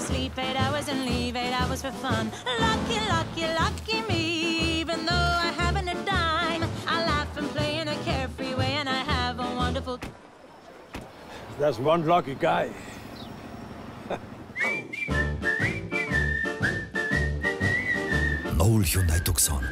sleep eight hours and leave eight hours for fun. Lucky, lucky, lucky me. Even though I haven't a dime, I laugh and play in a carefree way, and I have a wonderful. That's one lucky guy. Noul Hyundai Tucson.